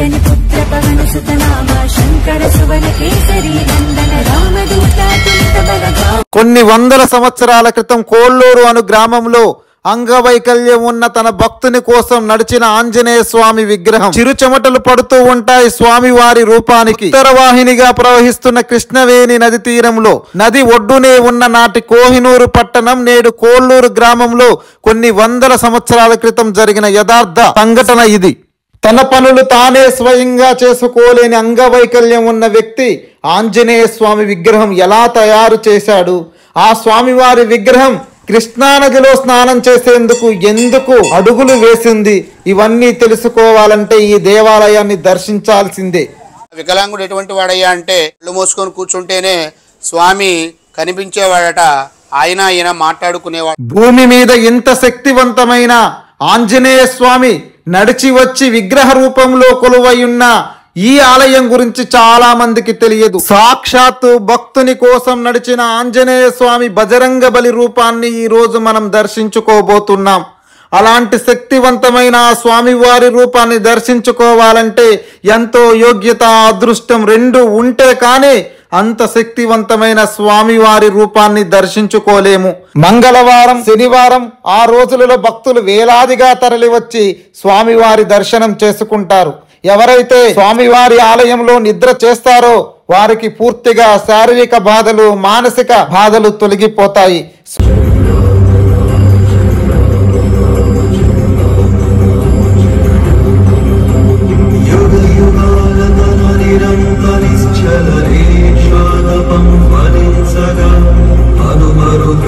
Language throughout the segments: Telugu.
అంజని పుత్ర పవన సుతనామా శంకర సువన కేసరి నందన రామదూత కొన్ని వందల సంవత్సరాల క్రితం కోళ్ళూరు అను గ్రామంలో అంగవైకల్యం ఉన్న తన భక్తుని కోసం నడిచిన ఆంజనేయ స్వామి విగ్రహం చిరు చెమటలు పడుతూ ఉంటాయి స్వామి వారి రూపానికి. ఉత్తరవాహినిగా ప్రవహిస్తున్న కృష్ణవేణి నది తీరంలో నది ఒడ్డునే ఉన్న నాటి కోహినూరు పట్టణం నేడు కోళ్ళూరు గ్రామంలో కొన్ని వందల సంవత్సరాల క్రితం జరిగిన యథార్థ సంఘటన ఇది. తన పనులు తానే స్వయంగా చేసుకోలేని అంగవైకల్యం ఉన్న వ్యక్తి ఆంజనేయ స్వామి విగ్రహం ఎలా తయారు చేశాడు? ఆ స్వామివారి విగ్రహం కృష్ణానదిలో స్నానం చేసేందుకు ఎందుకు అడుగులు వేసింది? ఇవన్నీ తెలుసుకోవాలంటే ఈ దేవాలయాన్ని దర్శించాల్సిందే. వికలాంగుడు ఎటువంటి వాడయ్యా అంటే కళ్ళు మూసుకొని కూర్చుంటేనే స్వామి కనిపించేవాడట. ఆయన ఈయన మాట్లాడుకునేవాడు. భూమి మీద ఇంత శక్తివంతమైన ఆంజనేయ స్వామి నడిచి వచ్చి విగ్రహ రూపంలో కొలువయున్న ఈ ఆలయం గురించి చాలా మందికి తెలియదు. సాక్షాత్తు భక్తుని కోసం నడిచిన ఆంజనేయ స్వామి బజరంగ బలి రూపాన్ని ఈ రోజు మనం దర్శించుకోబోతున్నాం. అలాంటి శక్తివంతమైన స్వామివారి రూపాన్ని దర్శించుకోవాలంటే ఎంతో యోగ్యత అదృష్టం రెండు ఉంటే కానీ అంత శక్తివంతమైన స్వామివారి రూపాన్ని దర్శించుకోలేము. మంగళవారం శనివారం ఆ రోజులలో భక్తులు వేలాదిగా తరలివచ్చి స్వామివారి దర్శనం చేసుకుంటారు. ఎవరైతే స్వామివారి ఆలయంలో నిద్ర చేస్తారో వారికి పూర్తిగా శారీరక బాధలు మానసిక బాధలు తొలగిపోతాయి.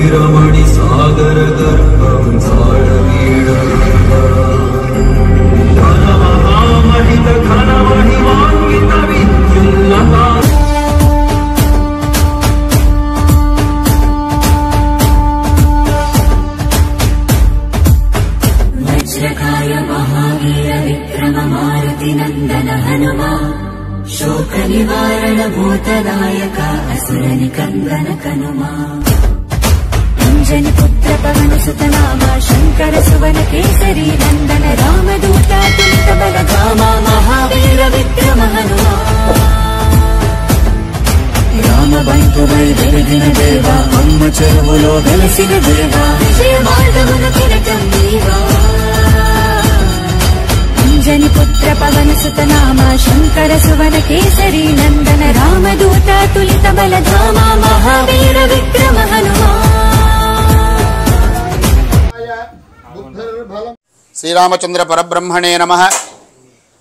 பிரமணி சாகர கர்ப்பம் వెలిగిన దేవా అమ్మ చెరువులో వెలసిన దేవా. విజయ మార్గమున కిరటం నీవా అంజని పుత్ర పవన సుత నామ శంకర సువన కేసరి నందన రామదూత తులిత బలధామ మహావీర విక్రమ హనుమా శ్రీరామచంద్ర పరబ్రహ్మణే నమ.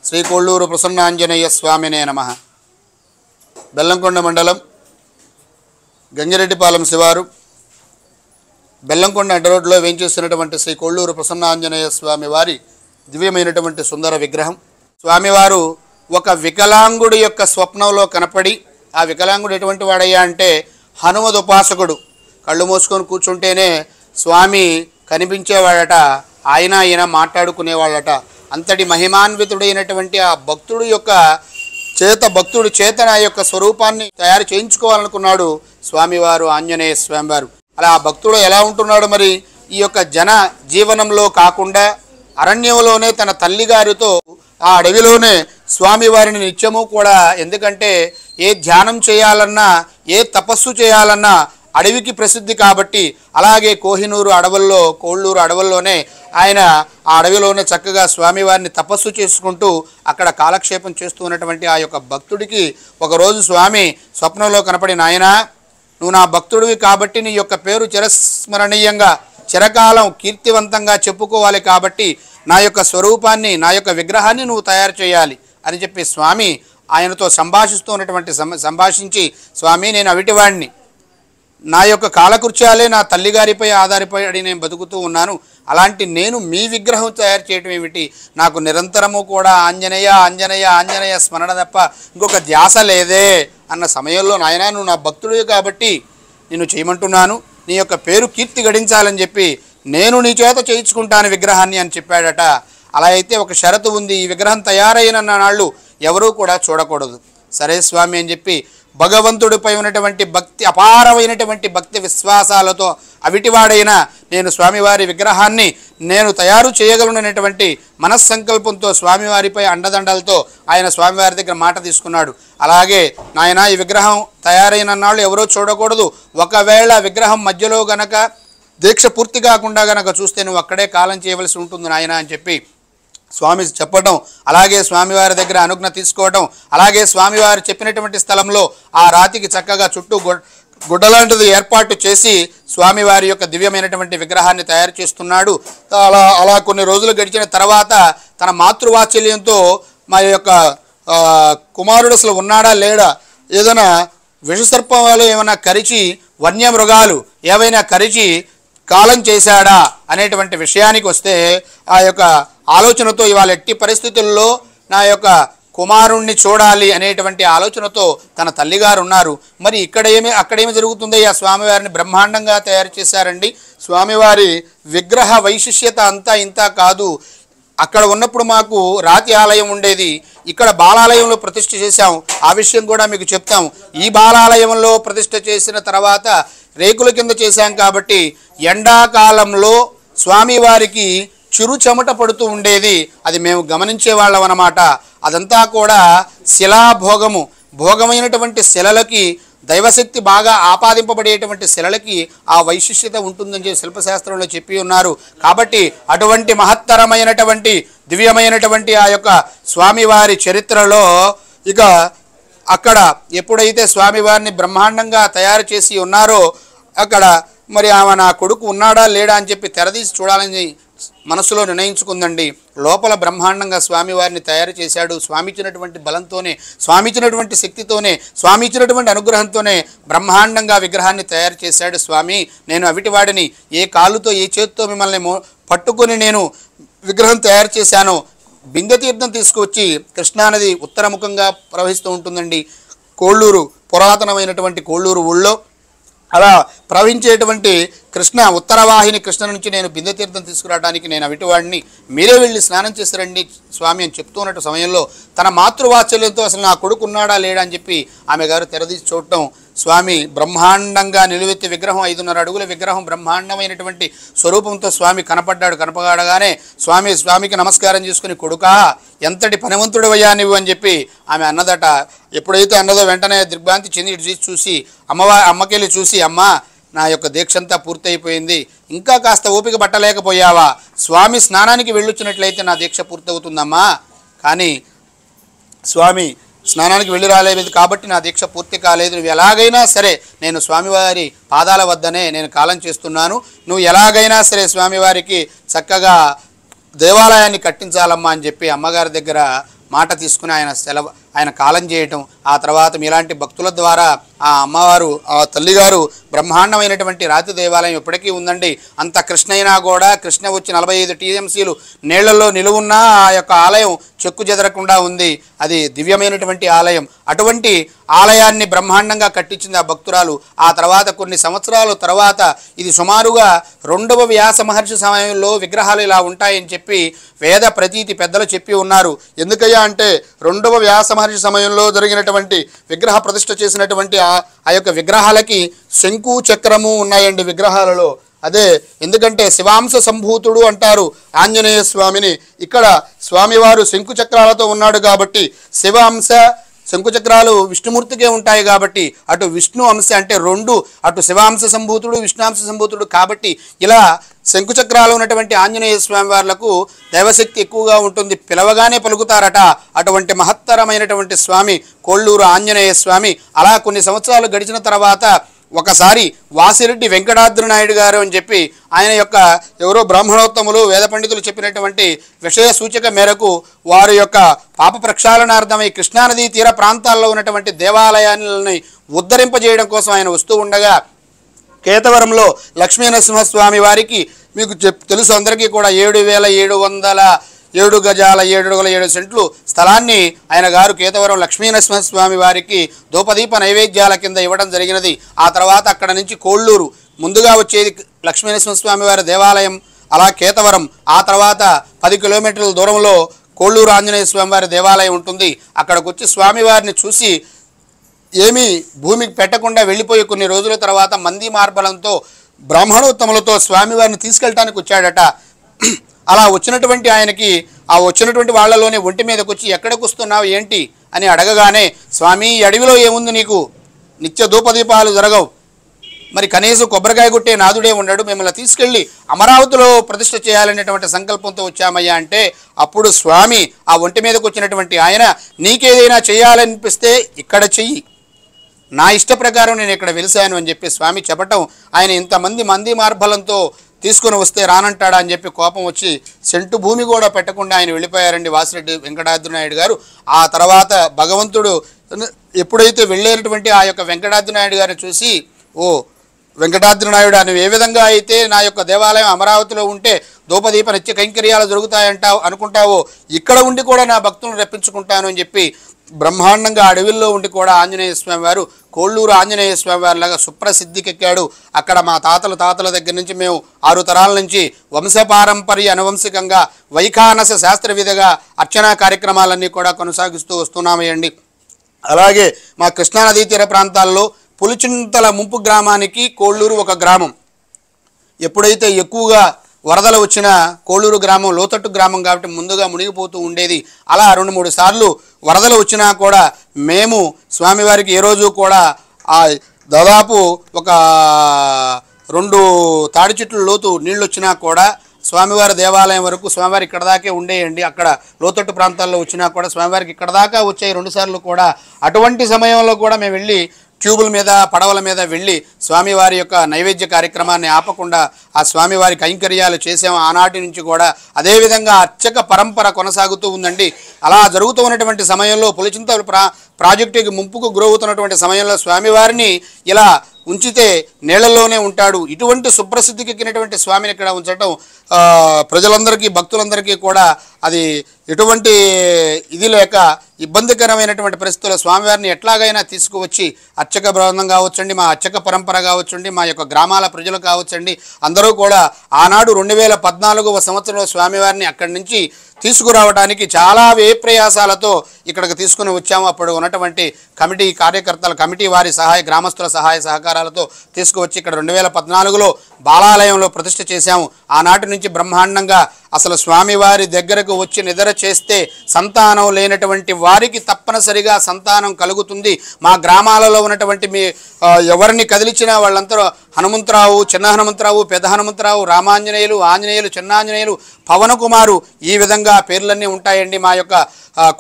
శ్రీ కొళ్ళూరు ప్రసన్నాంజనేయ స్వామినే నమ. బెల్లంకొండ మండలం గంగిరెడ్డిపాలెం శివారు బెల్లంకొండ అడ్డరోడ్లో వేంచేసినటువంటి శ్రీ కొళ్ళూరు ప్రసన్నాంజనేయ స్వామి వారి దివ్యమైనటువంటి సుందర విగ్రహం. స్వామివారు ఒక వికలాంగుడి యొక్క స్వప్నంలో కనపడి ఆ వికలాంగుడు ఎటువంటి వాడయ్యా అంటే హనుమద్ ఉపాసకుడు. కళ్ళు మూసుకొని కూర్చుంటేనే స్వామి కనిపించేవాడట ఆయన ఆయన మాట్లాడుకునేవాళ్ళట అంతటి మహిమాన్వితుడైనటువంటి ఆ భక్తుడు యొక్క చేత భక్తుడు చేత నా యొక్క స్వరూపాన్ని తయారు చేయించుకోవాలనుకున్నాడు స్వామివారు ఆంజనేయ స్వామివారు. అలా ఆ భక్తుడు ఎలా ఉంటున్నాడు మరి? ఈ యొక్క జన జీవనంలో కాకుండా అరణ్యంలోనే తన తల్లిగారితో ఆ అడవిలోనే స్వామివారిని నిత్యము కూడా ఎందుకంటే ఏ ధ్యానం చేయాలన్నా ఏ తపస్సు చేయాలన్నా అడవికి ప్రసిద్ధి కాబట్టి అలాగే కోహినూరు అడవుల్లో కోళ్ళూరు అడవుల్లోనే ఆయన ఆ అడవిలోనే చక్కగా స్వామివారిని తపస్సు చేసుకుంటూ అక్కడ కాలక్షేపం చేస్తూ ఉన్నటువంటి ఆ యొక్క భక్తుడికి ఒకరోజు స్వామి స్వప్నంలో కనపడి నాయనా నువ్వు నా భక్తుడివి కాబట్టి నీ యొక్క పేరు చిరస్మరణీయంగా చిరకాలం కీర్తివంతంగా చెప్పుకోవాలి కాబట్టి నా యొక్క స్వరూపాన్ని నా యొక్క విగ్రహాన్ని నువ్వు తయారు చేయాలి అని చెప్పి స్వామి ఆయనతో సంభాషిస్తూ ఉన్నటువంటి సం- సంభాషించి స్వామి నేను అవిటివాడిని నా యొక్క కాలకృత్యాలే నా తల్లిగారిపై ఆధారపడి నేను బతుకుతూ ఉన్నాను. అలాంటి నేను మీ విగ్రహం తయారు చేయటం ఏమిటి? నాకు నిరంతరము కూడా ఆంజనేయ ఆంజనేయ ఆంజనేయ స్మరణ తప్ప ఇంకొక ధ్యాస లేదే అన్న సమయంలో నాయన నువ్వు నా భక్తుడివి కాబట్టి నేను చేయమంటున్నాను. నీ యొక్క పేరు కీర్తి గడించాలని చెప్పి నేను నీ చేత చేయించుకుంటాను విగ్రహాన్ని అని చెప్పాడట. అలా అయితే ఒక షరతు ఉంది. ఈ విగ్రహం తయారైన నాళ్ళు ఎవరూ కూడా చూడకూడదు. సరే స్వామి అని చెప్పి భగవంతుడిపై ఉన్నటువంటి భక్తి అపారమైనటువంటి భక్తి విశ్వాసాలతో అవిటివాడైన నేను స్వామివారి విగ్రహాన్ని నేను తయారు చేయగలనటువంటి మనస్సంకల్పంతో స్వామివారిపై అండదండలతో ఆయన స్వామివారి దగ్గర మాట తీసుకున్నాడు. అలాగే నాయన ఈ విగ్రహం తయారైన నాళ్ళు ఎవరో చూడకూడదు. ఒకవేళ విగ్రహం మధ్యలో గనక దీక్ష పూర్తి కాకుండా గనక చూస్తే నువ్వు అక్కడే కాలం చేయవలసి ఉంటుంది నాయన అని చెప్పి స్వామి చెప్పటం అలాగే స్వామివారి దగ్గర అనుజ్ఞ తీసుకోవటం అలాగే స్వామివారు చెప్పినటువంటి స్థలంలో ఆ రాతికి చక్కగా చుట్టూ గుడ్డలాంటిది ఏర్పాటు చేసి స్వామివారి యొక్క దివ్యమైనటువంటి విగ్రహాన్ని తయారు చేస్తున్నాడు. అలా అలా కొన్ని రోజులు గడిచిన తర్వాత తన మాతృవాత్సల్యంతో మా యొక్క కుమారుడు అసలు ఉన్నాడా లేడా? ఏదైనా విషసర్పాలు ఏమైనా కరిచి వన్యమృగాలు ఏవైనా కరిచి కాలం చేశాడా అనేటువంటి విషయానికి వస్తే ఆ యొక్క ఆలోచనతో ఇవాళ ఎట్టి పరిస్థితుల్లో నా యొక్క కుమారుణ్ణి చూడాలి అనేటువంటి ఆలోచనతో తన తల్లిగారు ఉన్నారు. మరి ఇక్కడ ఏమి అక్కడేమి జరుగుతుంది? ఆ స్వామివారిని బ్రహ్మాండంగా తయారు చేశారండి. స్వామివారి విగ్రహ వైశిష్యత అంతా ఇంత కాదు. అక్కడ ఉన్నప్పుడు మాకు రాతి ఆలయం ఉండేది. ఇక్కడ బాలాలయంలో ప్రతిష్ఠ చేశాం. ఆ విషయం కూడా మీకు చెప్తాం. ఈ బాలాలయంలో ప్రతిష్ఠ చేసిన తర్వాత రేకుల కింద చేశాం కాబట్టి ఎండాకాలంలో స్వామివారికి చిరు చెమట పడుతూ ఉండేది. అది మేము గమనించే వాళ్ళం అన్నమాట. అదంతా కూడా శిలాభోగము. భోగమైనటువంటి శిలలకి దైవశక్తి బాగా ఆపాదింపబడేటువంటి శిలలకి ఆ వైశిష్యత ఉంటుందని చెప్పి శిల్పశాస్త్రంలో చెప్పి ఉన్నారు. కాబట్టి అటువంటి మహత్తరమైనటువంటి దివ్యమైనటువంటి ఆ యొక్క స్వామివారి చరిత్రలో ఇక అక్కడ ఎప్పుడైతే స్వామివారిని బ్రహ్మాండంగా తయారు చేసి ఉన్నారో అక్కడ మరి ఆమె నా కొడుకు ఉన్నాడా లేడా అని చెప్పి తెరదీసి చూడాలని మనసులో నిర్ణయించుకుందండి. లోపల బ్రహ్మాండంగా స్వామివారిని తయారు చేశాడు. స్వామి ఇచ్చినటువంటి బలంతోనే స్వామి ఇచ్చినటువంటి శక్తితోనే స్వామి ఇచ్చినటువంటి అనుగ్రహంతోనే బ్రహ్మాండంగా విగ్రహాన్ని తయారు చేశాడు స్వామి. నేను అవిటివాడిని ఏ కాలుతో ఏ చేతితో మిమ్మల్ని పట్టుకొని నేను విగ్రహం తయారు చేశాను బిందె తీర్థం తీసుకువచ్చి కృష్ణానది ఉత్తరముఖంగా ప్రవహిస్తూ ఉంటుందండి. కోళ్ళూరు పురాతనమైనటువంటి కోళ్ళూరు ఊళ్ళో అలా ప్రవహించేటువంటి కృష్ణ ఉత్తరవాహిని కృష్ణ నుంచి నేను బిందె తీర్థం తీసుకురావడానికి నేను అవిటివాడిని. మీరే వెళ్ళి స్నానం చేస్తారండి స్వామి అని చెప్తూ ఉన్నట్టు సమయంలో తన మాతృవాత్సల్యంతో అసలు నా కొడుకు ఉన్నాడా లేడా అని చెప్పి ఆమె గారు తెరదీసి చూడటం స్వామి బ్రహ్మాండంగా నిలువెత్తి విగ్రహం ఐదున్నర అడుగుల విగ్రహం బ్రహ్మాండమైనటువంటి స్వరూపంతో స్వామి కనపడ్డాడు. కనపగాడగానే స్వామి స్వామికి నమస్కారం చేసుకుని కొడుకా ఎంతటి పనివంతుడు అయ్యా నువ్వు అని చెప్పి ఆమె అన్నదట. ఎప్పుడైతే అన్నదో వెంటనే దిగ్భ్రాంతి చెంది చూసి చూసి అమ్మకెళ్ళి చూసి అమ్మ నా యొక్క దీక్షంతా పూర్తయిపోయింది. ఇంకా కాస్త ఓపిక పట్టలేకపోయావా? స్వామి స్నానానికి వెళ్ళొచ్చినట్లయితే నా దీక్ష పూర్తవుతుందమ్మా. కానీ స్వామి స్నానానికి వెళ్ళి రాలేదు కాబట్టి నా దీక్ష పూర్తి కాలేదు. నువ్వు ఎలాగైనా సరే నేను స్వామివారి పాదాల వద్దనే నేను కాలం చేస్తున్నాను. నువ్వు ఎలాగైనా సరే స్వామివారికి చక్కగా దేవాలయాన్ని కట్టించాలమ్మా అని చెప్పి అమ్మగారి దగ్గర మాట తీసుకుని ఆయన సెలవు ఆయన కాలం చేయటం ఆ తర్వాత మీలాంటి భక్తుల ద్వారా ఆ అమ్మవారు ఆ తల్లిగారు బ్రహ్మాండమైనటువంటి రాతి దేవాలయం ఇప్పటికీ ఉందండి. అంత కృష్ణ కూడా కృష్ణ వచ్చి నలభై ఐదు టీఎంసీలు నీళ్ళలో నిలువున్నా ఆ యొక్క ఆలయం చెక్కు చెదరకుండా ఉంది. అది దివ్యమైనటువంటి ఆలయం. అటువంటి ఆలయాన్ని బ్రహ్మాండంగా కట్టించింది ఆ భక్తురాలు. ఆ తర్వాత కొన్ని సంవత్సరాల తర్వాత ఇది సుమారుగా రెండవ వ్యాస మహర్షి సమయంలో విగ్రహాలు ఇలా ఉంటాయని చెప్పి వేద ప్రతీతి పెద్దలు చెప్పి ఉన్నారు. ఎందుకయ్యా అంటే రెండవ వ్యాస మహర్షి సమయంలో జరిగినటువంటి విగ్రహ ప్రతిష్ఠ చేసినటువంటి ఆ ఆ యొక్క విగ్రహాలకి శంకు చక్రము ఉన్నాయండి విగ్రహాలలో. అదే ఎందుకంటే శివాంశ సంభూతుడు అంటారు ఆంజనేయ స్వామిని. ఇక్కడ స్వామివారు శంకు చక్రాలతో ఉన్నాడు కాబట్టి శివాంశ శంకుచక్రాలు విష్ణుమూర్తికే ఉంటాయి కాబట్టి అటు విష్ణు అంశ అంటే రెండు అటు శివాంశ సంభూతుడు విష్ణాంశ సంభూతుడు కాబట్టి ఇలా శంకుచక్రాలు ఉన్నటువంటి ఆంజనేయ స్వామి వార్లకు దైవశక్తి ఎక్కువగా ఉంటుంది. పిలవగానే పలుకుతారట. అటువంటి మహత్తరమైనటువంటి స్వామి కోళ్ళూరు ఆంజనేయ స్వామి అలా కొన్ని సంవత్సరాలు గడిచిన తర్వాత ఒకసారి వాసిరెడ్డి వెంకటాద్రి నాయుడు గారు అని చెప్పి ఆయన యొక్క ఎవరో బ్రాహ్మణోత్తములు వేద పండితులు చెప్పినటువంటి విషయ సూచిక మేరకు వారి యొక్క పాప ప్రక్షాళనార్థమై కృష్ణానదీ తీర ప్రాంతాల్లో ఉన్నటువంటి దేవాలయాలని ఉద్ధరింపజేయడం కోసం ఆయన వస్తూ ఉండగా కేతవరంలో లక్ష్మీనరసింహస్వామి వారికి మీకు చెప్ తెలుసు అందరికీ కూడా ఏడు వేల ఏడు వందల ఏడు గజాల ఏడు అడుగుల ఏడు సెంట్లు స్థలాన్ని ఆయన గారు కేతవరం లక్ష్మీనరసింహస్వామి వారికి ధూపదీప నైవేద్యాల కింద ఇవ్వడం జరిగినది. ఆ తర్వాత అక్కడ నుంచి కోళ్ళూరు ముందుగా వచ్చేది లక్ష్మీనరసింహస్వామి వారి దేవాలయం అలా కేతవరం. ఆ తర్వాత పది కిలోమీటర్ల దూరంలో కోళ్ళూరు ఆంజనేయ స్వామివారి దేవాలయం ఉంటుంది. అక్కడికి వచ్చి స్వామివారిని చూసి ఏమీ భూమికి పెట్టకుండా వెళ్ళిపోయి కొన్ని రోజుల తర్వాత మంది మార్బలంతో బ్రాహ్మణోత్తములతో స్వామివారిని తీసుకెళ్ళటానికి వచ్చాడట. అలా వచ్చినటువంటి ఆయనకి ఆ వచ్చినటువంటి వాళ్ళలోనే ఒంటి మీదకి వచ్చి ఎక్కడికి వస్తున్నావు? ఏంటి? అని అడగగానే స్వామి అడవిలో ఏముంది నీకు? నిత్య ధూపదీపాలు జరగవు. మరి కనీసం కొబ్బరికాయ కొట్టే నాదుడే ఉన్నాడు మిమ్మల్ని తీసుకెళ్ళి అమరావతిలో ప్రతిష్ట చేయాలనేటువంటి సంకల్పంతో వచ్చామయ్యా అంటే అప్పుడు స్వామి ఆ ఒంటి మీదకి వచ్చినటువంటి ఆయన నీకేదైనా చేయాలనిపిస్తే ఇక్కడ చెయ్యి. నా ఇష్ట ప్రకారం నేను ఇక్కడ వెలిశాను అని చెప్పి స్వామి చెప్పటం ఆయన ఇంతమంది మంది మార్బలంతో తీసుకుని వస్తే రానంటాడా అని చెప్పి కోపం వచ్చి సెంటు భూమి కూడా పెట్టకుండా ఆయన వెళ్ళిపోయారండి వాసిరెడ్డి వెంకటాద్రి నాయుడు గారు. ఆ తర్వాత భగవంతుడు ఎప్పుడైతే వెళ్ళేటటువంటి ఆ యొక్క వెంకటాద్రి నాయుడు గారిని చూసి ఓ వెంకటాద్రి నాయుడు నువ్వు ఏ విధంగా అయితే నా యొక్క దేవాలయం అమరావతిలో ఉంటే దూపదీప నిత్య కైంకర్యాలు జరుగుతాయంటావు అనుకుంటావో ఇక్కడ ఉండి కూడా నా భక్తులను రప్పించుకుంటాను అని చెప్పి బ్రహ్మాండంగా అడవిల్లో ఉండి కూడా ఆంజనేయ స్వామి వారు కోళ్ళూరు ఆంజనేయ స్వామి వారి లాగా సుప్రసిద్ధికెక్కాడు. అక్కడ మా తాతల తాతల దగ్గర నుంచి మేము ఆరు తరాల నుంచి వంశపారంపర్య అనువంశికంగా వైఖానస శాస్త్రవిధిగా అర్చనా కార్యక్రమాలన్నీ కూడా కొనసాగిస్తూ వస్తున్నామయ్యండి అలాగే మా కృష్ణానదీ తీర ప్రాంతాల్లో పులిచింతల ముంపు గ్రామానికి కోళ్ళూరు ఒక గ్రామం. ఎప్పుడైతే ఎక్కువగా వరదలు వచ్చిన కోళ్ళూరు గ్రామం లోతట్టు గ్రామం కాబట్టి ముందుగా మునిగిపోతూ ఉండేది. అలా రెండు మూడు సార్లు వరదలు వచ్చినా కూడా మేము స్వామివారికి ఏ రోజు కూడా ఆ దాదాపు ఒక రెండు తాడి చెట్లు లోతు నీళ్ళు వచ్చినా కూడా స్వామివారి దేవాలయం వరకు స్వామివారి ఇక్కడ దాకే ఉండేయండి. అక్కడ లోతట్టు ప్రాంతాల్లో వచ్చినా కూడా స్వామివారికి ఇక్కడ దాకా వచ్చాయి రెండు సార్లు కూడా. అటువంటి సమయంలో కూడా మేము వెళ్ళి ట్యూబుల మీద పడవల మీద వెళ్ళి స్వామివారి యొక్క నైవేద్య కార్యక్రమాన్ని ఆపకుండా ఆ స్వామివారి కైంకర్యాలు చేసాం. ఆనాటి నుంచి కూడా అదేవిధంగా అర్చక పరంపర కొనసాగుతూ ఉందండి. అలా జరుగుతూ ఉన్నటువంటి సమయంలో పులిచింతలు ప్రా ప్రాజెక్టుకి ముంపుకు గురవుతున్నటువంటి సమయంలో స్వామివారిని ఇలా ఉంచితే నీళ్ళలోనే ఉంటాడు. ఇటువంటి సుప్రసిద్ధికి ఎక్కినటువంటి స్వామిని ఇక్కడ ఉంచడం ప్రజలందరికీ భక్తులందరికీ కూడా అది ఎటువంటి ఇది లేక ఇబ్బందికరమైనటువంటి పరిస్థితుల్లో స్వామివారిని ఎట్లాగైనా తీసుకువచ్చి అర్చక బృందం కావచ్చండి మా అర్చక పరంపర కావచ్చండి మా యొక్క గ్రామాల ప్రజలు కావచ్చండి అందరూ కూడా ఆనాడు రెండు వేల పద్నాలుగవ సంవత్సరంలో స్వామివారిని అక్కడి నుంచి తీసుకురావడానికి చాలా వ్యయప్రయాసాలతో ఇక్కడికి తీసుకుని వచ్చాము. అప్పుడు ఉన్నటువంటి కమిటీ కార్యకర్తల కమిటీ వారి సహాయ గ్రామస్తుల సహాయ సహకారాలతో తీసుకువచ్చి ఇక్కడ రెండు వేల పద్నాలుగులో బాలాలయంలో ప్రతిష్ఠ చేశాము. ఆనాటి నుంచి బ్రహ్మాండంగా అసలు స్వామివారి దగ్గరకు వచ్చి నిద్ర చేస్తే సంతానం లేనటువంటి వారికి తప్పనిసరిగా సంతానం కలుగుతుంది. మా గ్రామాలలో ఉన్నటువంటి మీ ఎవరిని కదిలించినా వాళ్ళందరూ హనుమంతరావు చిన్న హనుమంతరావు పెద్ద హనుమంతరావు రామాంజనేయులు ఆంజనేయులు చిన్నాంజనేయులు పవన కుమారు ఈ విధంగా పేర్లన్నీ ఉంటాయండి. మా యొక్క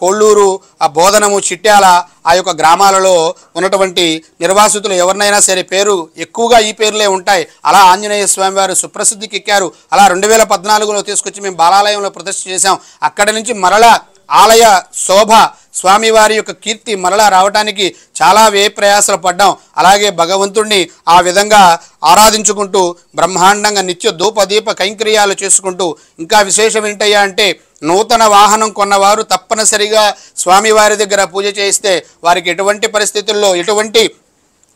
కోళ్ళూరు ఆ బోధనము చిట్యాల ఆ యొక్క గ్రామాలలో ఉన్నటువంటి నిర్వాసితులు ఎవరినైనా సరే పేరు ఎక్కువగా ఈ పేర్లే ఉంటాయి. అలా ఆంజనేయ స్వామి వారు సుప్రసిద్ధికి ఎక్కారు. అలా రెండు వేల పద్నాలుగులో తీసుకొచ్చి మేము బాలాలయంలో ప్రదర్శన చేశాం. అక్కడి నుంచి మరలా ఆలయ శోభ స్వామివారి యొక్క కీర్తి మరలా రావడానికి చాలా వ్యయ ప్రయాసలు పడ్డాం. అలాగే భగవంతుణ్ణి ఆ విధంగా ఆరాధించుకుంటూ బ్రహ్మాండంగా నిత్య ధూపదీప కైంక్రియాలు చేసుకుంటూ ఇంకా విశేషం ఏంటయ్యా అంటే నూతన వాహనం కొన్నవారు తప్పనిసరిగా స్వామివారి దగ్గర పూజ చేయిస్తే వారికి ఎటువంటి పరిస్థితుల్లో ఎటువంటి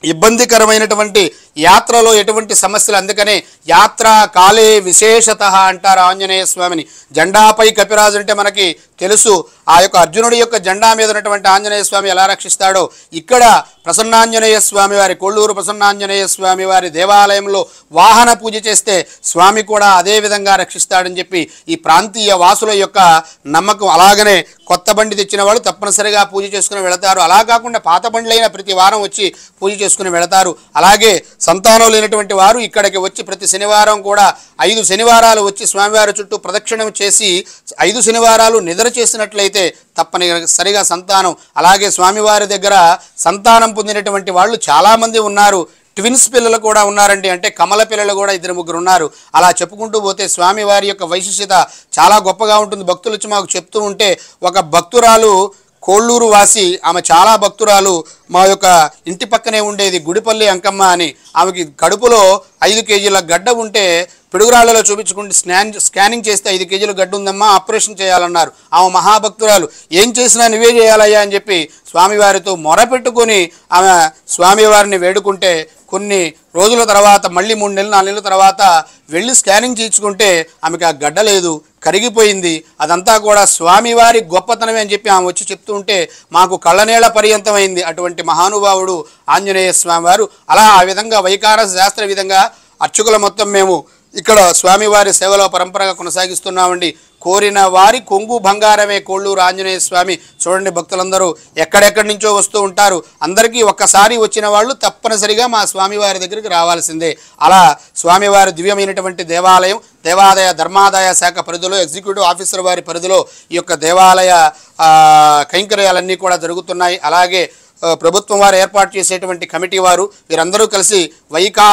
ఇబ్బందికరమైనటువంటి యాత్రలో ఎటువంటి సమస్యలు? అందుకనే యాత్ర కాలే విశేషత అంటారు ఆంజనేయ స్వామిని. జెండాపై కపిరాజు అంటే మనకి తెలుసు. ఆ యొక్క అర్జునుడి యొక్క జెండా మీద ఉన్నటువంటి ఆంజనేయ స్వామి ఎలా రక్షిస్తాడో. ఇక్కడ ప్రసన్నాంజనేయ స్వామి వారి కొల్లూరు ప్రసన్నాంజనేయ స్వామి వారి దేవాలయంలో వాహన పూజ చేస్తే స్వామి కూడా అదే విధంగా రక్షిస్తాడని చెప్పి ఈ ప్రాంతీయ వాసుల యొక్క నమ్మకం. అలాగనే కొత్త బండి తెచ్చిన వాళ్ళు తప్పనిసరిగా పూజ చేసుకుని వెళతారు. అలా కాకుండా పాత బండ్లైన ప్రతి వారం వచ్చి పూజ చేసుకుని వెళతారు. అలాగే సంతానం లేనటువంటి వారు ఇక్కడికి వచ్చి ప్రతి శనివారం కూడా ఐదు శనివారాలు వచ్చి స్వామివారి చుట్టూ ప్రదక్షిణం చేసి ఐదు శనివారాలు నిద్ర చేసినట్లయితే తప్పని సరిగా సంతానం. అలాగే స్వామివారి దగ్గర సంతానం పొందినటువంటి వాళ్ళు చాలామంది ఉన్నారు. ట్విన్స్ పిల్లలు కూడా ఉన్నారండి. అంటే కమల పిల్లలు కూడా ఇద్దరు ముగ్గురు ఉన్నారు. అలా చెప్పుకుంటూ పోతే స్వామివారి యొక్క వైశిష్యత చాలా గొప్పగా ఉంటుంది. భక్తులు వచ్చి మాకు చెప్తూ ఉంటే ఒక భక్తురాలు కోళ్ళూరు వాసి ఆమె చాలా భక్తురాలు మా యొక్క ఇంటి పక్కనే ఉండేది గుడిపల్లి అంకమ్మ అని. ఆమెకి కడుపులో ఐదు కేజీల గడ్డ ఉంటే పిడుగురాళ్ళలో చూపించుకుంటే స్నాన్ స్కానింగ్ చేస్తే ఐదు కేజీల గడ్డ ఉందమ్మా ఆపరేషన్ చేయాలన్నారు. ఆమె మహాభక్తురాలు ఏం చేసినా నువ్వే చేయాలయ్యా అని చెప్పి స్వామివారితో మొరపెట్టుకొని ఆమె స్వామివారిని వేడుకుంటే కొన్ని రోజుల తర్వాత మళ్ళీ మూడు నెలలు నాలుగు నెలల తర్వాత వెళ్ళి స్కానింగ్ చేయించుకుంటే ఆమెకి ఆ గడ్డ లేదు. కరిగిపోయింది. అదంతా కూడా స్వామివారి గొప్పతనమే అని చెప్పి ఆమె వచ్చి చెప్తూ ఉంటే మాకు కళ్ళనేళ్ళ పర్యంతమైంది అటువంటి మహానుభావుడు ఆంజనేయ స్వామివారు అలా ఆ విధంగా వైకార శాస్త్ర విధంగా అర్చకుల మొత్తం మేము ఇక్కడ స్వామివారి సేవలో పరంపరగా కొనసాగిస్తున్నామండి. కోరిన వారి కొంగు బంగారమే కోళ్ళూరు ఆంజనేయ స్వామి. చూడండి భక్తులందరూ ఎక్కడెక్కడి నుంచో వస్తూ ఉంటారు. అందరికీ ఒక్కసారి వచ్చిన వాళ్ళు తప్పనిసరిగా మా స్వామివారి దగ్గరికి రావాల్సిందే. అలా స్వామివారి దివ్యమైనటువంటి దేవాలయం దేవాదాయ ధర్మాదాయ శాఖ పరిధిలో ఎగ్జిక్యూటివ్ ఆఫీసర్ వారి పరిధిలో ఈ యొక్క దేవాలయ కైంకర్యాలన్నీ కూడా జరుగుతున్నాయి. అలాగే ప్రభుత్వం వారు ఏర్పాటు చేసేటువంటి కమిటీ వారు వీరందరూ కలిసి వైకా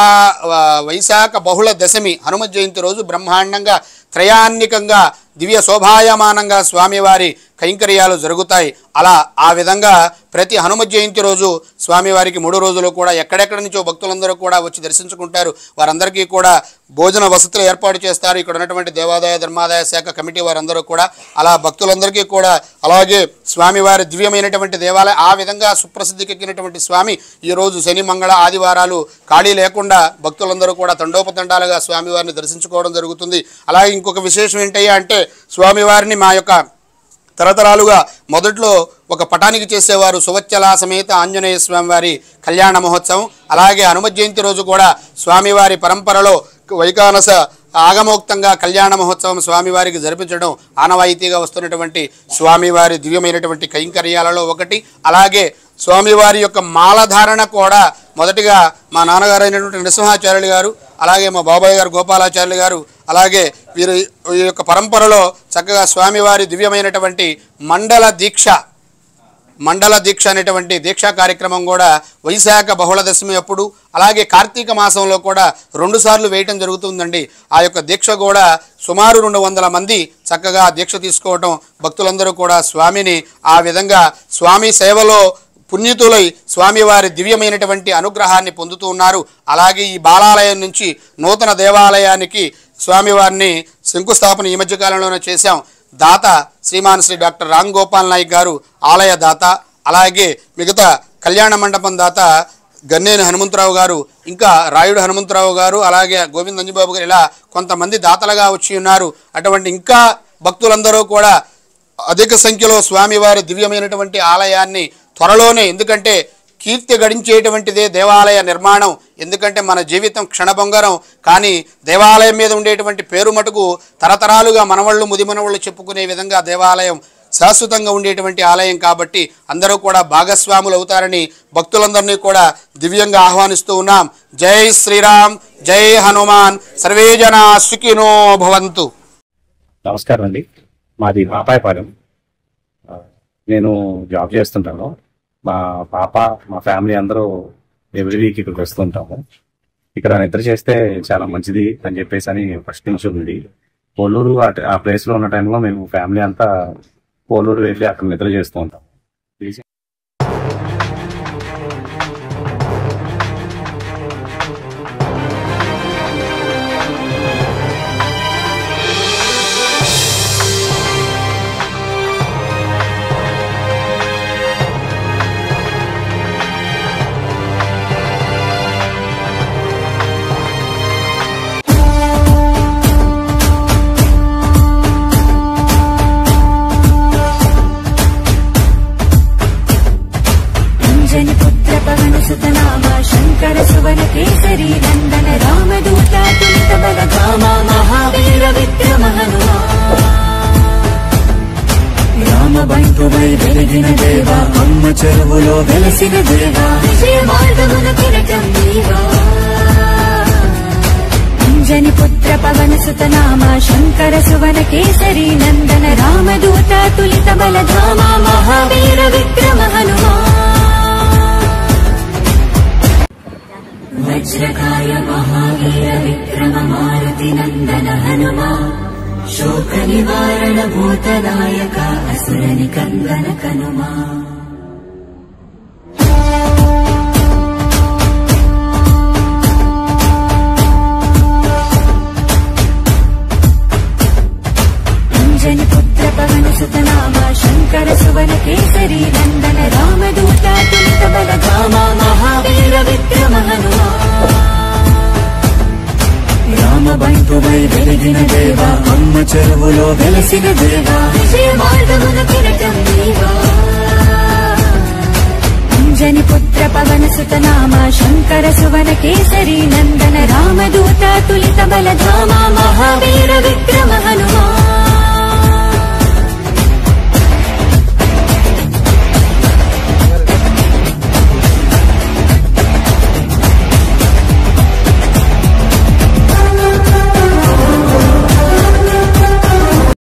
వైశాఖ బహుళ దశమి హనుమ జయంతి రోజు బ్రహ్మాండంగా త్రయాన్నికంగా దివ్య శోభాయమానంగా స్వామివారి కైంకర్యాలు జరుగుతాయి. అలా ఆ విధంగా ప్రతి హనుమ జయంతి రోజు స్వామివారికి మూడు రోజులు కూడా ఎక్కడెక్కడి నుంచో భక్తులందరూ కూడా వచ్చి దర్శించుకుంటారు. వారందరికీ కూడా భోజన వసతులు ఏర్పాటు చేస్తారు. ఇక్కడ ఉన్నటువంటి దేవాదాయ ధర్మాదాయ శాఖ కమిటీ వారందరూ కూడా అలా భక్తులందరికీ కూడా అలాగే స్వామివారి దివ్యమైనటువంటి దేవాలయం ఆ విధంగా సుప్రసిద్ధికెక్కినటువంటి స్వామి ఈ రోజు శని మంగళ ఆదివారాలు ఖాళీ లేకుండా భక్తులందరూ కూడా తండోపతండాలుగా స్వామివారిని దర్శించుకోవడం జరుగుతుంది. అలాగే ఇంకొక విశేషం ఏంటయ్యా అంటే స్వామివారిని మా యొక్క తరతరాలుగా మొదట్లో ఒక పటానికి చేసేవారు సువచ్చల సమేత ఆంజనేయ స్వామివారి కళ్యాణ మహోత్సవం. అలాగే హనుమ జయంతి రోజు కూడా స్వామివారి పరంపరలో వైకానస ఆగమోక్తంగా కళ్యాణ మహోత్సవం స్వామివారికి జరిపించడం ఆనవాయితీగా వస్తున్నటువంటి స్వామివారి దివ్యమైనటువంటి కైంకర్యాలలో ఒకటి. అలాగే స్వామివారి యొక్క మాలధారణ కూడా మొదటిగా మా నాన్నగారు అయినటువంటి నృసింహాచార్యులు గారు అలాగే మా బాబాయ్ గారు గోపాలాచార్యులు గారు అలాగే వీరి ఈ యొక్క పరంపరలో చక్కగా స్వామివారి దివ్యమైనటువంటి మండల దీక్ష మండల దీక్ష అనేటువంటి దీక్షా కార్యక్రమం కూడా వైశాఖ బహుళ దశమి అప్పుడు అలాగే కార్తీక మాసంలో కూడా రెండుసార్లు వేయటం జరుగుతుందండి. ఆ యొక్క దీక్ష కూడా సుమారు రెండు వందల మంది చక్కగా దీక్ష తీసుకోవటం భక్తులందరూ కూడా స్వామిని ఆ విధంగా స్వామి సేవలో పుణ్యతులై స్వామివారి దివ్యమైనటువంటి అనుగ్రహాన్ని పొందుతూ ఉన్నారు. అలాగే ఈ బాలాలయం నుంచి నూతన దేవాలయానికి స్వామివారిని శంకుస్థాపన ఈ మధ్యకాలంలోనే చేశాం. దాత శ్రీమాన్ శ్రీ డాక్టర్ రామ్ గోపాల్ నాయక్ గారు ఆలయ దాత అలాగే మిగతా కళ్యాణ మండపం దాత గన్నేని హనుమంతరావు గారు ఇంకా రాయుడు హనుమంతరావు గారు అలాగే గోవింద్ అంజబాబు గారు ఇలా కొంతమంది దాతలుగా వచ్చి ఉన్నారు. అటువంటి ఇంకా భక్తులందరూ కూడా అధిక సంఖ్యలో స్వామివారి దివ్యమైనటువంటి ఆలయాన్ని త్వరలోనే ఎందుకంటే కీర్తి గడించేటువంటిదే దేవాలయ నిర్మాణం ఎందుకంటే మన జీవితం క్షణభంగరం. కానీ దేవాలయం మీద ఉండేటువంటి పేరు మటుకు తరతరాలుగా మనవళ్ళు ముదిమనవళ్ళు చెప్పుకునే విధంగా దేవాలయం శాశ్వతంగా ఉండేటువంటి ఆలయం కాబట్టి అందరూ కూడా భాగస్వాములు అవుతారని భక్తులందరినీ కూడా దివ్యంగా ఆహ్వానిస్తూ ఉన్నాం. జై శ్రీరామ్ జై హనుమాన్ సర్వే జనా సుఖినో భవంతు. నమస్కారం అండి. మాది పాపాయపాలెం. నేను జాబ్ చేస్తుంటాను. మా పాప మా ఫ్యామిలీ అందరూ ఎవ్రీ వీక్ ఇక్కడికి వస్తుంటాము. ఇక్కడ నిద్ర చేస్తే చాలా మంచిది అని చెప్పేసి అని ఫస్ట్ నుంచి ఉంది. కోల్లూరు ఆ- ప్లేస్లో ఉన్న టైంలో మేము ఫ్యామిలీ అంతా కోల్లూరు వెళ్ళి అక్కడ నిద్ర చేస్తూ ఉంటాం చెరువులో వెలసిన దేవ విజయ మార్గమున కిరటం నీవా అంజని పుత్ర పవన సుత నామ శంకర సువన కేసరి నందన రామదూత తులిత బలధామ మహావీర విక్రమ హనుమా వజ్రకాయ మహావీర విక్రమ మారుతి నందన హనుమా శోక నివారణ భూతనాయక అసుర చెరువులో వెలసిన దేవా. మార్గమున కిరటం దేవా అంజని పుత్ర పవన సుత నామ శంకర సువన కేసరి నందన రామదూత తులిత బల బలధామ మహావీర విక్రమ హనుమా.